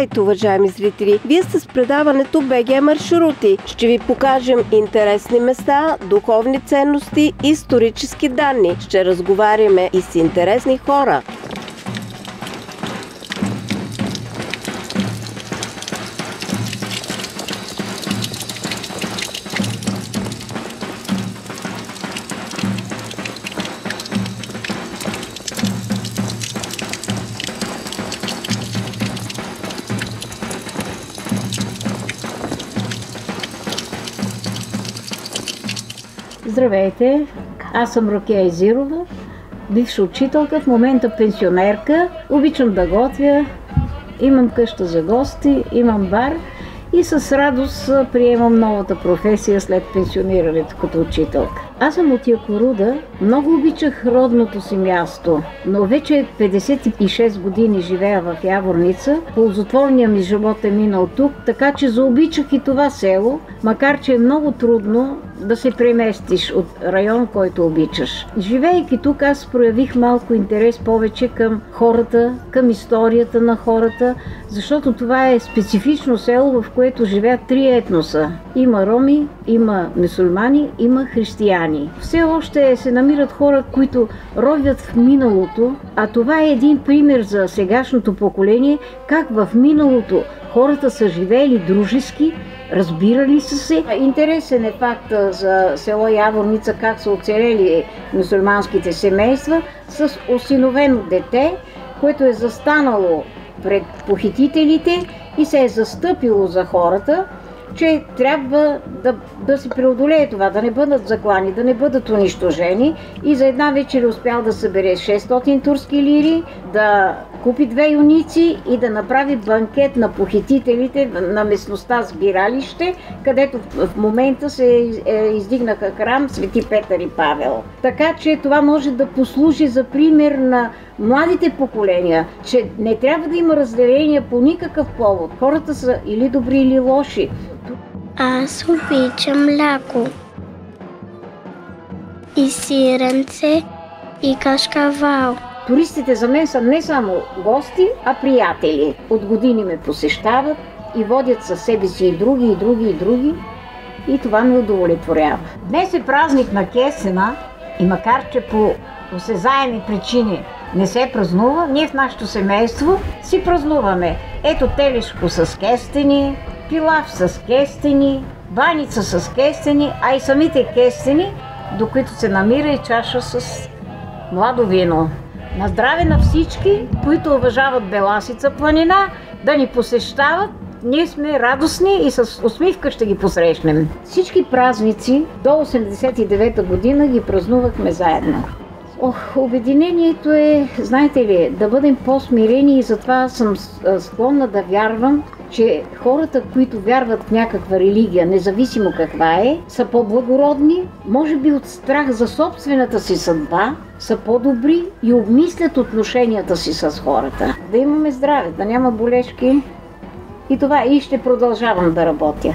Здравейте, уважаеми зрители! Вие сте с предаването БГ Маршрути. Ще ви покажем интересни места, духовни ценности, исторически данни. Ще разговаряме и с интересни хора. Здравейте, аз съм Рокея Изирова, бивша учителка, в момента пенсионерка. Обичам да готвя, имам къща за гости, имам бар и с радост приемам новата професия след пенсионирането като учителка. Аз съм от Якоруда, много обичах родното си място, но вече 56 години живея в Яворница. Ползотворният ми живот е минал тук, така че заобичах и това село, макар че е много трудно да се преместиш от район, който обичаш. Живейки тук, аз проявих малко интерес повече към хората, към историята на хората, защото това е специфично село, в което живеят три етноса. Има роми, има мусулмани, има християни. Все още се намират хора, които ровят в миналото, а това е един пример за сегашното поколение, как в миналото хората са живеели дружески, разбирали са се. Интересен е факт за село Яворница, как са оцелели мусулманските семейства с осиновено дете, което е застанало пред похитителите и се е застъпило за хората, че трябва да, да се преодолее това, да не бъдат заклани, да не бъдат унищожени и за една вечер е успял да събере 600 турски лири, да купи две юници и да направи банкет на похитителите на местността Сбиралище, където в момента се е, издигнаха храм Свети Петър и Павел. Така че това може да послужи за пример на младите поколения, че не трябва да има разделение по никакъв повод. Хората са или добри, или лоши. Аз обичам мляко. И сиренце, и кашкавал. Туристите за мен са не само гости, а приятели. От години ме посещават и водят със себе си и други, и други, и други. И това ме удовлетворява. Днес е празник на Кесена и макар, че по осезаеми причини не се празнува, ние в нашето семейство си празнуваме. Ето телешко с кестени, пилав с кестени, баница с кестени, а и самите кестени, до които се намира и чаша с младо вино. На здраве на всички, които уважават Беласица планина, да ни посещават. Ние сме радостни и с усмивка ще ги посрещнем. Всички празници до 89-та година ги празнувахме заедно. Ох, обединението е, знаете ли, да бъдем по-смирени и затова съм склонна да вярвам, че хората, които вярват в някаква религия, независимо каква е, са по-благородни, може би от страх за собствената си съдба, са по-добри и обмислят отношенията си с хората. Да имаме здраве, да няма болешки. И това и ще продължавам да работя.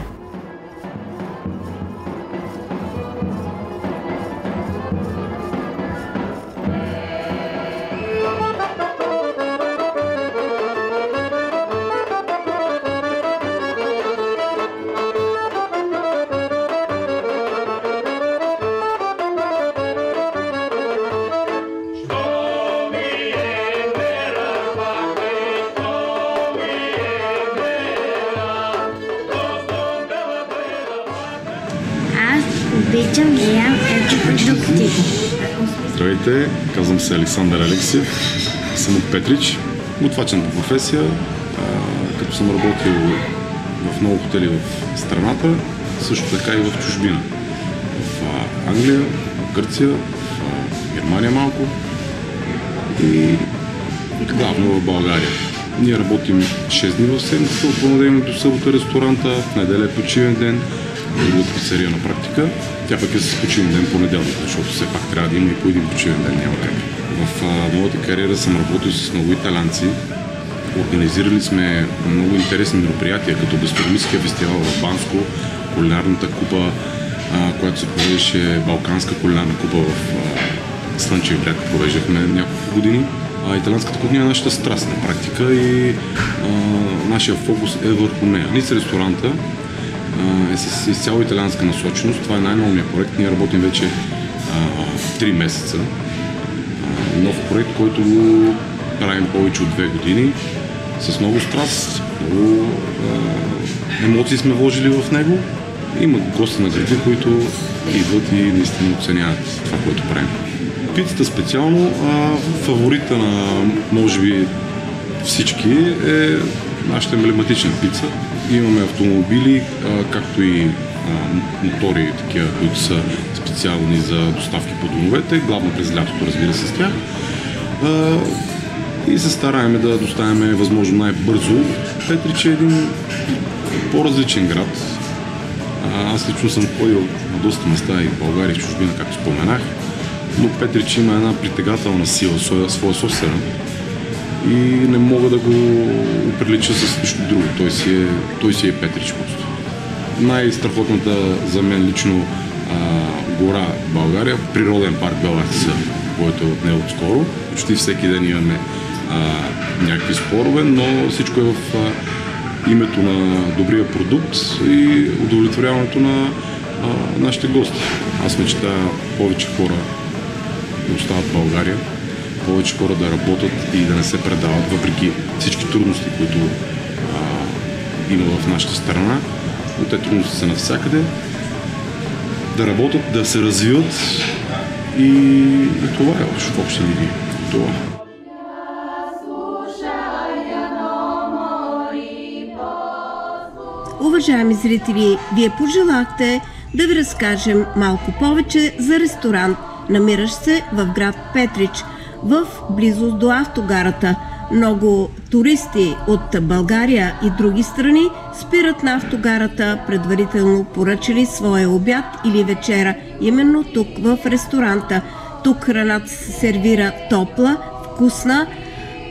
Обичам продукти. Здравейте, казвам се Александър Алексиев, съм от Петрич, готвачен по професия, а, като съм работил в много хотели в страната, също така и в чужбина. В Англия, в Гърция, в Германия малко и главно в България. Ние работим 6 дни в седмицата, от понеделник до събота ресторанта, в неделя е почивен ден, другата пицария на практика. Тя пък е с почивен ден понеделник, защото все пак трябва да има и по един почивен ден, няма как. В а, моята кариера съм работил с много италянци. Организирали сме много интересни мероприятия, като гастрономическия фестивал в Банско, кулинарната купа, а, която се провеждаше Балканска кулинарна купа в а, Слънчев бряг, провеждахме няколко години. А, италянската кухня е нашата страст на практика и а, нашия фокус е върху нея. Ниц ресторанта а, е с изцяло италианска насоченост. Това е най-новият проект. Ние работим вече а, 3 месеца. А, нов проект, който го правим повече от 2 години. С много страст, много а, емоции сме вложили в него. Има гости на града, които идват и наистина оценяват това, което правим. Пицата специално, а, фаворита на, може би, всички е нашата емблематична пица. Имаме автомобили, както и мотори, такива, които са специални за доставки по домовете, главно през лятото, разбира се, с тях. И се стараеме да доставяме възможно най-бързо. Петрич е един по-различен град. Аз лично съм ходил на доста места и в България, и в чужбина, както споменах, но Петрич има една притегателна сила, своя собствена и не мога да го оприлича с нищо друго. Той си е, той си е Петрич просто. Най-страхотната за мен лично а, гора в България, природен парк Беларца, който е от него отскоро. Почти всеки ден имаме а, някакви спорове, но всичко е в а, името на добрия продукт и удовлетворяването на а, нашите гости. Аз мечтая повече хора да остават в България, повече хора да работят и да не се предават, въпреки всички трудности, които а, има в нашата страна. Но те трудности са навсякъде. Да работят, да се развиват и, и това е в общи линии. Това. Уважаеми зрители, вие пожелахте да ви разкажем малко повече за ресторант, намиращ се в град Петрич, в близост до автогарата. Много туристи от България и други страни спират на автогарата, предварително поръчали своя обяд или вечера, именно тук в ресторанта. Тук храната се сервира топла, вкусна,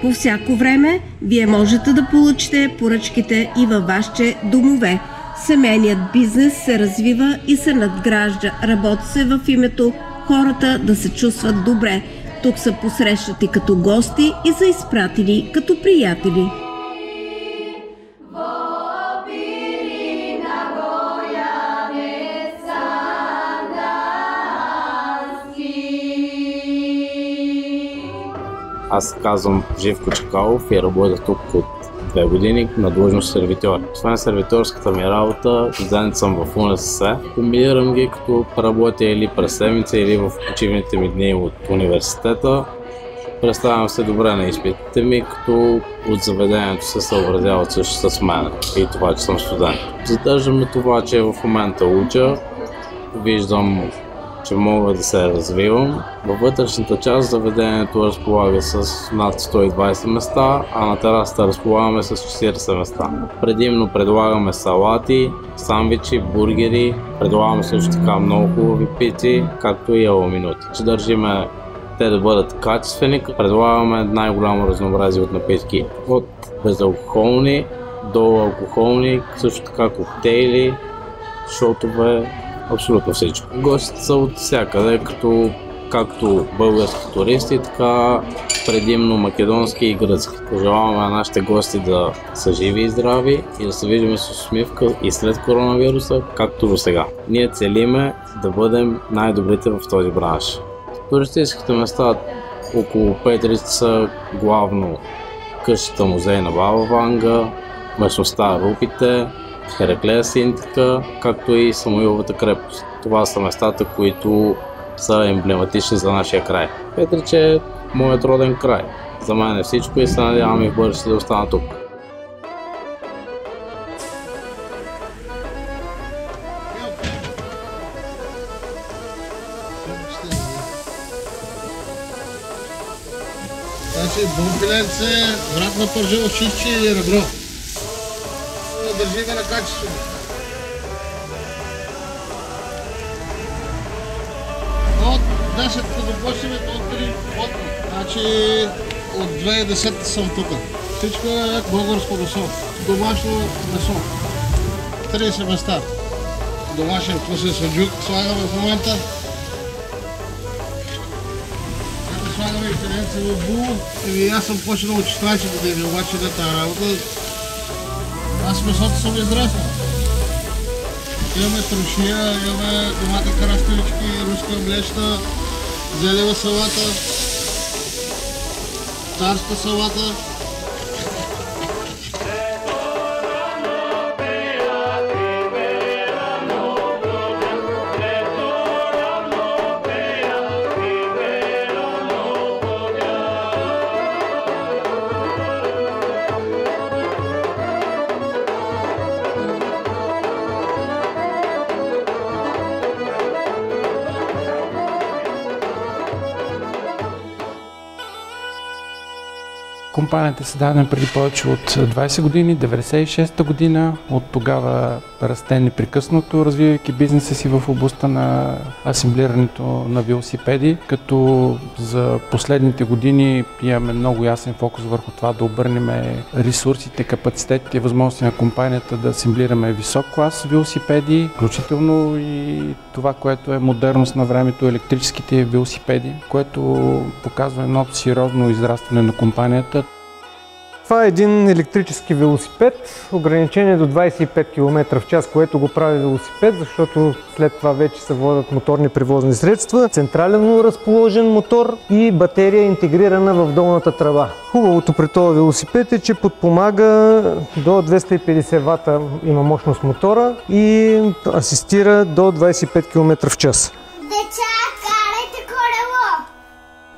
по всяко време вие можете да получите поръчките и във вашите домове. Семейният бизнес се развива и се надгражда. Работи се в името хората да се чувстват добре. Тук са посрещати като гости и са изпратили като приятели. Аз казвам Живко Чакалов и работя тук от две години на длъжност сервитьор. Освен сервитьорската ми работа, занят съм в УНСС. Комбинирам ги като работя или през седмица, или в почивните ми дни от университета. Представям се добре на изпитите ми, като от заведението се съобразяват също с мен и това, че съм студент. Задържам това, че в момента уча, виждам че мога да се развивам. Във вътрешната част заведението разполага с над 120 места, а на терасата разполагаме с 40 места. Предимно предлагаме салати, сандвичи, бургери, предлагаме също така много хубави пици, както и аламинути. Ще държиме те да бъдат качествени, предлагаме най-голямо разнообразие от напитки. От безалкохолни до алкохолни, също така коктейли, шотове, абсолютно всичко. Гостите са от всякъде, като както български туристи, така предимно македонски и гръцки. Пожелаваме на нашите гости да са живи и здрави и да се видим с усмивка и след коронавируса, както до сега. Ние целиме да бъдем най-добрите в този бранш. Туристическите места около Петрич са главно къщата музей на Баба Ванга, местността Рупите, Хераклея Синтика, както и Самуиловата крепост. Това са местата, които са емблематични за нашия край. Петрич е моят роден край. За мен е всичко и се надявам и в бъдеще да остана тук. Значи бомбиленце, врат на пържево шишче и ребро. Държиме на качество. От 10 като започнем до 3 от, значи от 2010 съм тук. Всичко е българско месо. Домашно месо. 30 места. Домашен вкусен саджук слагаме в момента. Слагаме и пиренце в бул, еми аз съм почнал от 16 години, обаче не тази работа. Аз месото съм израснал. Имаме трошия, имаме домати краставички, руска млечна, зелева салата, царска салата. Компанията е създадена преди повече от 20 години, 96-та година. От тогава расте непрекъснато, развивайки бизнеса си в областта на асемблирането на велосипеди, като за последните години имаме много ясен фокус върху това да обърнем ресурсите, капацитетите и възможности на компанията да асемблираме висок клас велосипеди, включително и това, което е модерност на времето, електрическите велосипеди, което показва едно сериозно израстване на компанията. Това е един електрически велосипед, ограничение до 25 км в час, което го прави велосипед, защото след това вече се водят моторни превозни средства, централено разположен мотор и батерия интегрирана в долната тръба. Хубавото при този велосипед е, че подпомага до 250 вата има мощност мотора и асистира до 25 км в час. Колело!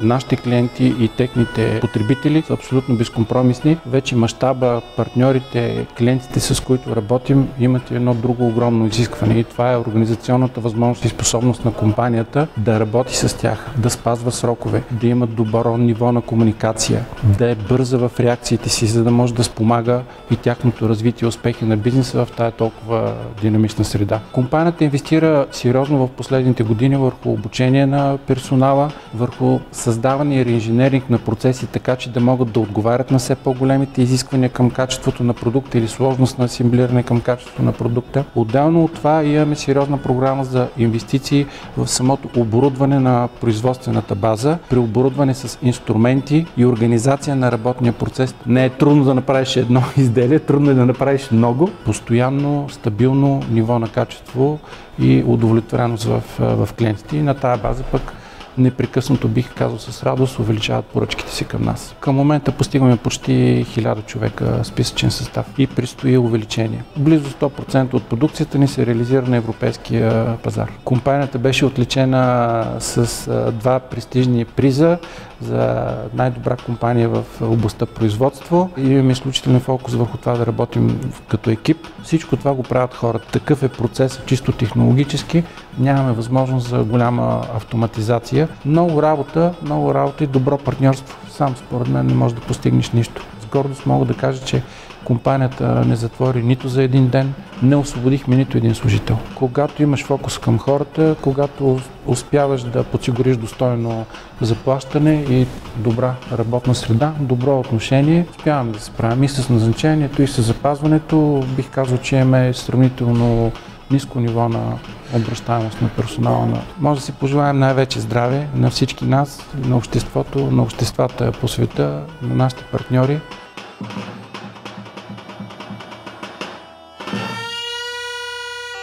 Нашите клиенти и техните потребители са абсолютно безкомпромисни. Вече мащаба, партньорите, клиентите с които работим имат едно друго огромно изискване и това е организационната възможност и способност на компанията да работи с тях, да спазва срокове, да има добро ниво на комуникация, да е бърза в реакциите си, за да може да спомага и тяхното развитие и успехи на бизнеса в тая толкова динамична среда. Компанията инвестира сериозно в последните години върху обучение на персонала, върху създаване и реинженеринг на процеси, така че да могат да отговарят на все по-големите изисквания към качеството на продукта или сложност на асимблиране към качеството на продукта. Отделно от това имаме сериозна програма за инвестиции в самото оборудване на производствената база, при оборудване с инструменти и организация на работния процес. Не е трудно да направиш едно изделие, трудно е да направиш много. Постоянно, стабилно ниво на качество и удовлетвореност в, в клиентите. И на тази база пък непрекъснато бих казал с радост увеличават поръчките си към нас. Към момента постигаме почти 1000 човека списъчен състав и предстои увеличение. Близо 100% от продукцията ни се реализира на европейския пазар. Компанията беше отличена с два престижни приза за най-добра компания в областта производство и имаме изключителен фокус върху това да работим като екип. Всичко това го правят хората. Такъв е процес чисто технологически. Нямаме възможност за голяма автоматизация. Много работа, много работа и добро партньорство. Сам според мен не може да постигнеш нищо. С гордост мога да кажа, че компанията не затвори нито за един ден, не освободихме нито един служител. Когато имаш фокус към хората, когато успяваш да подсигуриш достойно заплащане и добра работна среда, добро отношение, успяваме да се справим и с назначението, и с запазването. Бих казал, че имаме сравнително ниско ниво на обращаемост на персонала. Може да си пожелаем най-вече здраве на всички нас, на обществото, на обществата по света, на нашите партньори.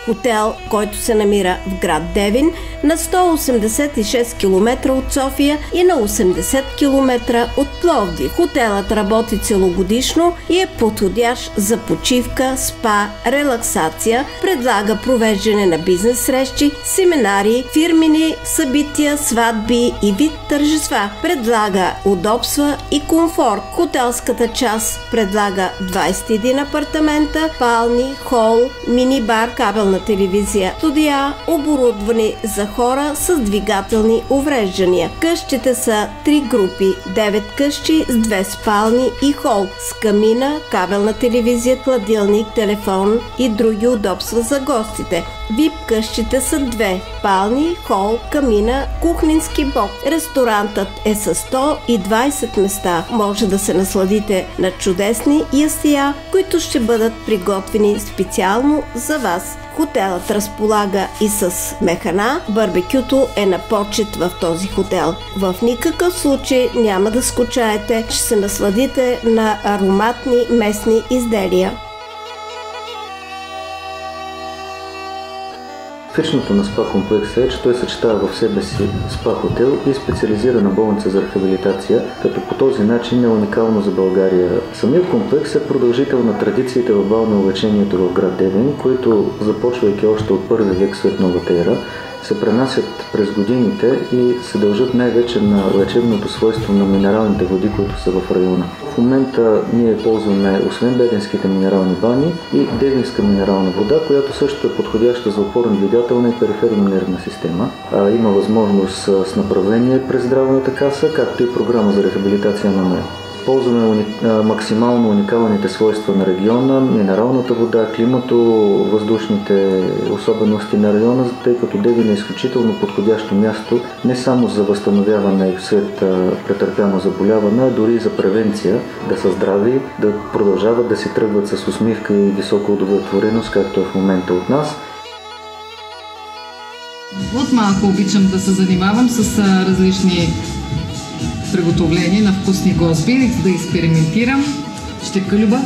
Хотел, който се намира в град Девин, на 186 км от София и на 80 км от Пловдив. Хотелът работи целогодишно и е подходящ за почивка, спа, релаксация, предлага провеждане на бизнес срещи, семинари, фирмини събития, сватби и вид тържества. Предлага удобства и комфорт. Хотелската част предлага 21 апартамента, пални, хол, мини-бар, кабелна телевизия, студия, оборудвани за хора с двигателни увреждания. Къщите са три групи, 9 къщи с две спални и хол, с камина, кабелна телевизия, хладилник, телефон и други удобства за гостите. Вип къщите са две спални, хол, камина, кухненски бок. Ресторантът е с 120 места. Може да се насладите на чудесни ястия, които ще бъдат приготвени специално за вас. Хотелът разполага и с механа. Барбекюто е на почет в този хотел. В никакъв случай няма да скучаете, ще се насладите на ароматни местни изделия. Специфичното на СПА комплекса е, че той съчетава в себе си СПА хотел и специализирана болница за рехабилитация, като по този начин е уникално за България. Самият комплекс е продължител на традициите в балнеолечението в град Девин, които, започвайки още от първи век след новата ера, се пренасят през годините и се дължат най-вече на лечебното свойство на минералните води, които са в района. В момента ние ползваме освен беденските минерални бани и девинска минерална вода, която също е подходяща за опорно-двигателна и периферна нервна система. Има възможност с направление през здравната каса, както и програма за рехабилитация на нея. Ползваме уни... максимално уникалните свойства на региона, минералната вода, климато, въздушните особености на района, тъй като Девин е изключително подходящо място не само за възстановяване след претърпяно заболяване, а дори и за превенция, да са здрави, да продължават да си тръгват с усмивка и висока удовлетвореност, както е в момента от нас. От малко обичам да се занимавам с различни приготовление на вкусни госби, да експериментирам. Ще кълюба.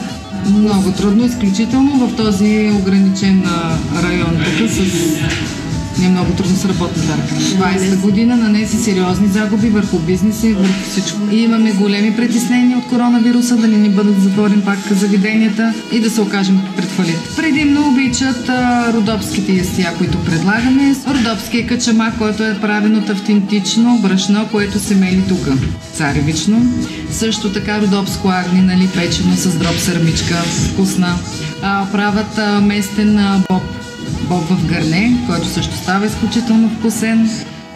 Много трудно, изключително в този ограничен район тук с не е много трудно с работна дарка. 20-та година нанесе сериозни загуби върху бизнеса и върху всичко. И имаме големи притеснения от коронавируса, да не ни бъдат затворени пак заведенията и да се окажем пред фалит. Предимно обичат а, родопските ястия, които предлагаме. Родопския качама, който е правен от автентично брашно, което се мели тук. Царевично. Също така родопско агни, нали, печено с дроб сърмичка, вкусна. А, правят а, местен а, боб боб в гърне, който също става изключително вкусен.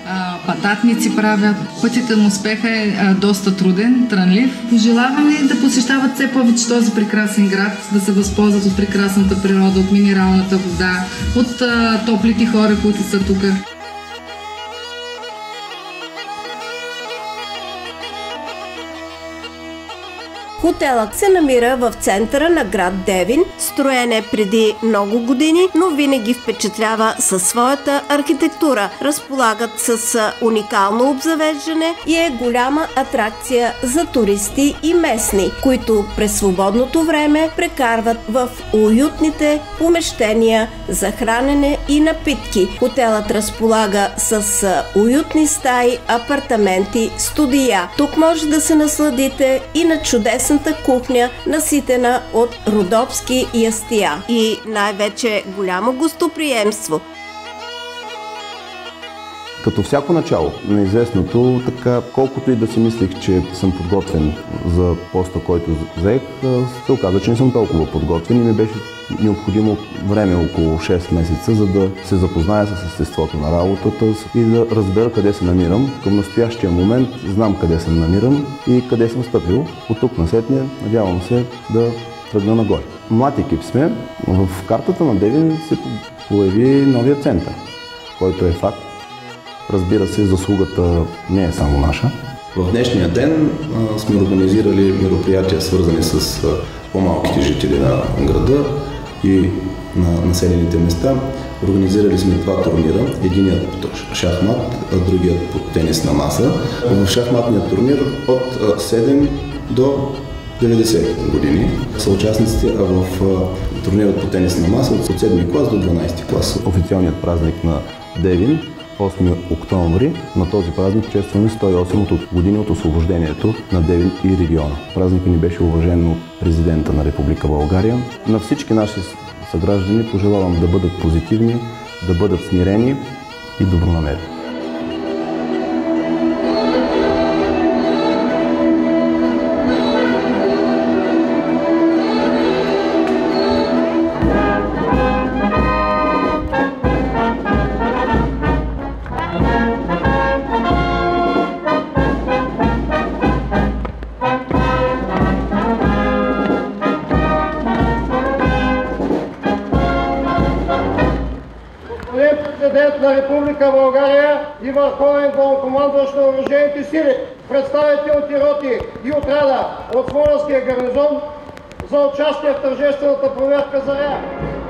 А, пататници правят. Пътят към успеха е а, доста труден, трънлив. Пожелаваме да посещават все повече този прекрасен град, да се възползват от прекрасната природа, от минералната вода, от а, топлите хора, които са тук. Хотелът се намира в центъра на град Девин, строен е преди много години, но винаги впечатлява със своята архитектура. Разполагат с уникално обзавеждане и е голяма атракция за туристи и местни, които през свободното време прекарват в уютните помещения за хранене и напитки. Хотелът разполага с уютни стаи, апартаменти, студия. Тук може да се насладите и на чудесен местната кухня, наситена от родопски ястия и най-вече голямо гостоприемство. Като всяко начало на известното, така колкото и да си мислих, че съм подготвен за поста, който взех, се оказа, че не съм толкова подготвен и ми беше необходимо време около 6 месеца, за да се запозная с естеството на работата и да разбера къде се намирам. Към настоящия момент знам къде се намирам и къде съм стъпил. От тук на сетне надявам се да тръгна нагоре. Млад екип сме. В картата на Девин се появи новия център, който е факт Разбира се, заслугата не е само наша. В днешния ден а, сме организирали мероприятия, свързани с а, по-малките жители на града и на населените места. Организирали сме два турнира. Единият по шахмат, а другият по тенис на маса. В шахматният турнир от 7 до 90 години са участниците, а в турнирът по тенис на маса от 7 клас до 12 клас. Официалният празник на Девин 8 октомври. На този празник честваме 108 от години от освобождението на Девин и региона. Празникът ни беше уважен от президента на Република България. На всички наши съграждани пожелавам да бъдат позитивни, да бъдат смирени и добронамерени. Президент на Република България и върховен главнокомандващ на въоръжените сили, представителните роти и отряда от Смолянския гарнизон за участие в тържествената проверка за РЯ.